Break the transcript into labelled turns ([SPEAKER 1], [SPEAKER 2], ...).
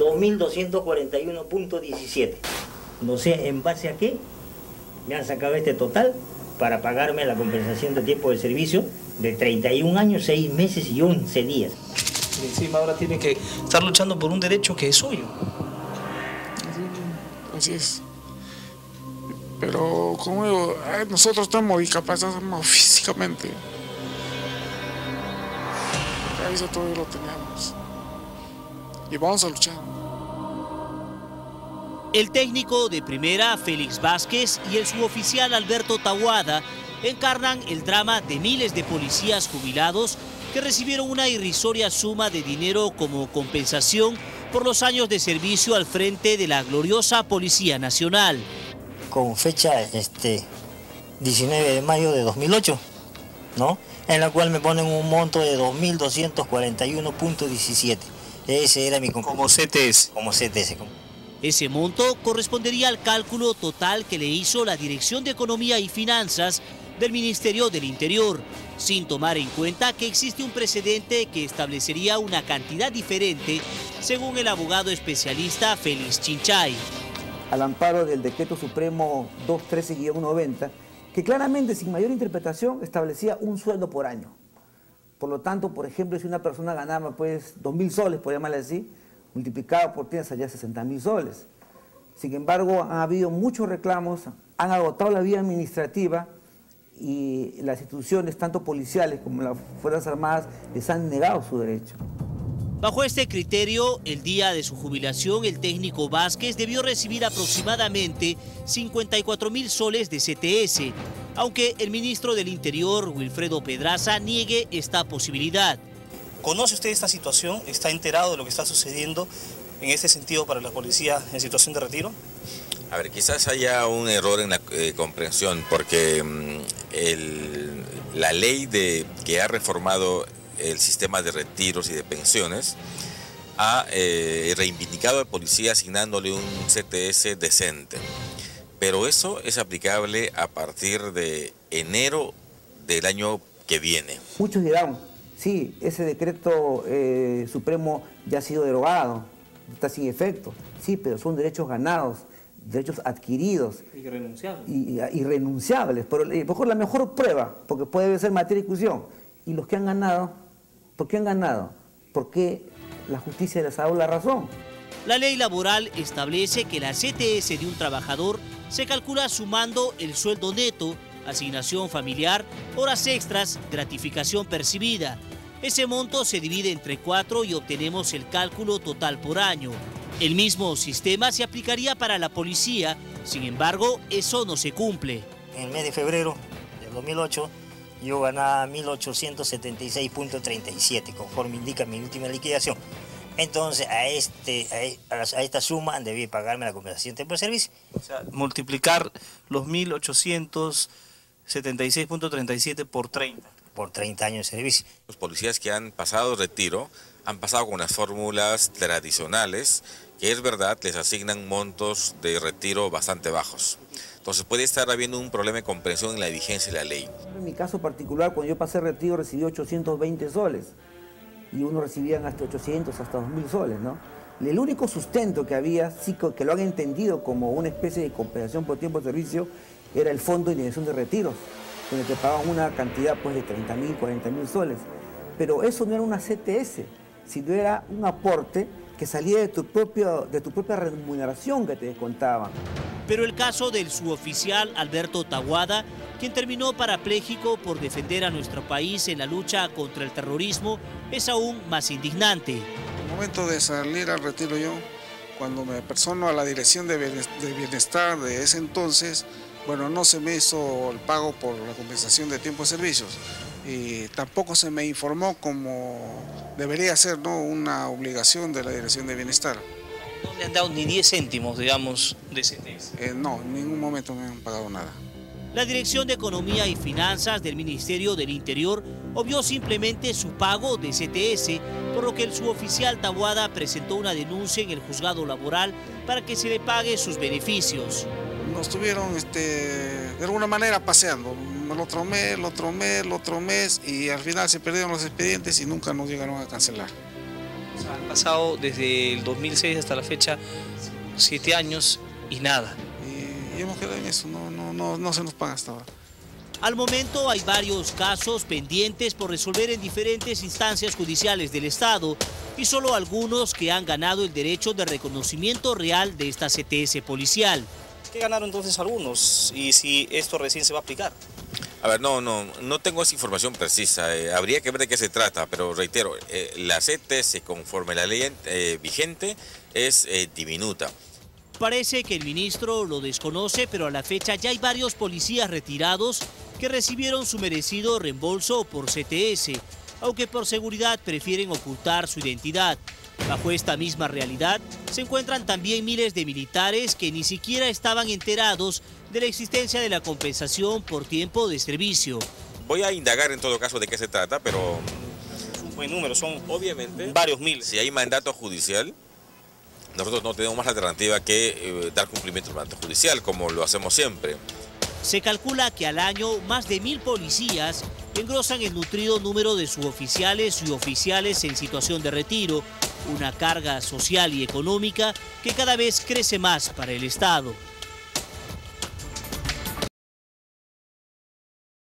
[SPEAKER 1] 2.241.17. No sé en base a qué me han sacado este total para pagarme la compensación de tiempo de servicio de 31 años, 6 meses y 11 días.
[SPEAKER 2] Y encima ahora tiene que estar luchando por un derecho que es suyo.
[SPEAKER 3] Así es. Pero como digo, nosotros estamos discapacitados físicamente. Eso todo lo tenemos. Y vamos a luchar.
[SPEAKER 4] El técnico de primera, Félix Vázquez, y el suboficial Alberto Tahuada encarnan el drama de miles de policías jubilados que recibieron una irrisoria suma de dinero como compensación por los años de servicio al frente de la gloriosa Policía Nacional.
[SPEAKER 1] Con fecha este, 19 de mayo de 2008, ¿no? en la cual me ponen un monto de 2.241.17. Ese era mi
[SPEAKER 2] Como CTS.
[SPEAKER 1] Como CTS.
[SPEAKER 4] Ese monto correspondería al cálculo total que le hizo la Dirección de Economía y Finanzas del Ministerio del Interior, sin tomar en cuenta que existe un precedente que establecería una cantidad diferente, según el abogado especialista Félix Chinchay.
[SPEAKER 5] Al amparo del Decreto Supremo 213-90, que claramente, sin mayor interpretación, establecía un sueldo por año. Por lo tanto, por ejemplo, si una persona ganaba pues 2.000 soles, por llamarle así, multiplicado por 10 allá 60 mil soles. Sin embargo, ha habido muchos reclamos, han agotado la vía administrativa y las instituciones, tanto policiales como las Fuerzas Armadas, les han negado su derecho.
[SPEAKER 4] Bajo este criterio, el día de su jubilación, el técnico Vázquez debió recibir aproximadamente 54 mil soles de CTS, aunque el ministro del Interior, Wilfredo Pedraza, niegue esta posibilidad.
[SPEAKER 2] ¿Conoce usted esta situación? ¿Está enterado de lo que está sucediendo en este sentido para la policía en situación de retiro?
[SPEAKER 6] A ver, quizás haya un error en la eh, comprensión, porque mm, la ley de, que ha reformado el sistema de retiros y de pensiones ha eh, reivindicado al policía asignándole un CTS decente. Pero eso es aplicable a partir de enero del año que viene.
[SPEAKER 5] Muchos dirán, Sí, ese decreto eh, supremo ya ha sido derogado, está sin efecto. Sí, pero son derechos ganados, derechos adquiridos.
[SPEAKER 2] Irrenunciables.
[SPEAKER 5] Y, irrenunciables. Pero mejor, la mejor prueba, porque puede ser materia de discusión. Y los que han ganado, ¿por qué han ganado? Porque la justicia les ha dado la razón.
[SPEAKER 4] La ley laboral establece que la CTS de un trabajador se calcula sumando el sueldo neto, asignación familiar, horas extras, gratificación percibida, ese monto se divide entre cuatro y obtenemos el cálculo total por año. El mismo sistema se aplicaría para la policía, sin embargo, eso no se cumple.
[SPEAKER 1] En el mes de febrero del 2008 yo ganaba 1.876.37, conforme indica mi última liquidación. Entonces, a, este, a, esta suma debí pagarme la compensación de servicio.
[SPEAKER 2] O sea, multiplicar los 1.876.37 por 30
[SPEAKER 1] por 30 años de servicio.
[SPEAKER 6] Los policías que han pasado retiro han pasado con las fórmulas tradicionales, que es verdad, les asignan montos de retiro bastante bajos. Entonces puede estar habiendo un problema de comprensión en la vigencia de la ley.
[SPEAKER 5] En mi caso particular, cuando yo pasé retiro recibí 820 soles y unos recibían hasta 800, hasta 2000 soles, ¿no? El único sustento que había, sí, que lo han entendido como una especie de compensación por tiempo de servicio, era el Fondo de Indemnización de Retiros donde te pagaban una cantidad pues, de 30 mil, 40 mil soles. Pero eso no era una CTS, sino era un aporte que salía de tu, propio, de tu propia remuneración que te descontaban.
[SPEAKER 4] Pero el caso del suboficial Alberto Taguada, quien terminó parapléjico por defender a nuestro país en la lucha contra el terrorismo, es aún más indignante.
[SPEAKER 3] En el momento de salir al retiro yo, cuando me persono a la dirección de bienestar de ese entonces, bueno, no se me hizo el pago por la compensación de tiempo de servicios y tampoco se me informó como debería ser ¿no? una obligación de la Dirección de Bienestar.
[SPEAKER 2] ¿No le han dado ni 10 céntimos, digamos, de
[SPEAKER 3] CTS? Eh, no, en ningún momento me han pagado nada.
[SPEAKER 4] La Dirección de Economía y Finanzas del Ministerio del Interior obvió simplemente su pago de CTS, por lo que el suboficial Tabuada presentó una denuncia en el juzgado laboral para que se le pague sus beneficios
[SPEAKER 3] nos estuvieron este, de alguna manera paseando, el otro mes, el otro mes, el otro mes, y al final se perdieron los expedientes y nunca nos llegaron a cancelar.
[SPEAKER 2] Han pasado desde el 2006 hasta la fecha siete años y nada.
[SPEAKER 3] Y, hemos quedado en eso, no, no, no, no se nos paga hasta ahora.
[SPEAKER 4] Al momento hay varios casos pendientes por resolver en diferentes instancias judiciales del Estado y solo algunos que han ganado el derecho de reconocimiento real de esta CTS policial.
[SPEAKER 2] ¿Qué ganaron entonces algunos y si esto recién se va a aplicar?
[SPEAKER 6] A ver, no, no, no tengo esa información precisa. Eh, habría que ver de qué se trata, pero reitero, eh, la CTS conforme la ley eh, vigente es diminuta.
[SPEAKER 4] Parece que el ministro lo desconoce, pero a la fecha ya hay varios policías retirados que recibieron su merecido reembolso por CTS, aunque por seguridad prefieren ocultar su identidad. Bajo esta misma realidad, se encuentran también miles de militares que ni siquiera estaban enterados de la existencia de la compensación por tiempo de servicio.
[SPEAKER 6] Voy a indagar en todo caso de qué se trata, pero...
[SPEAKER 2] Es un buen número, son
[SPEAKER 6] obviamente
[SPEAKER 2] varios miles.
[SPEAKER 6] Si hay mandato judicial, nosotros no tenemos más alternativa que eh, dar cumplimiento al mandato judicial, como lo hacemos siempre.
[SPEAKER 4] Se calcula que al año más de mil policías engrosan el nutrido número de suboficiales y oficiales en situación de retiro, una carga social y económica que cada vez crece más para el Estado.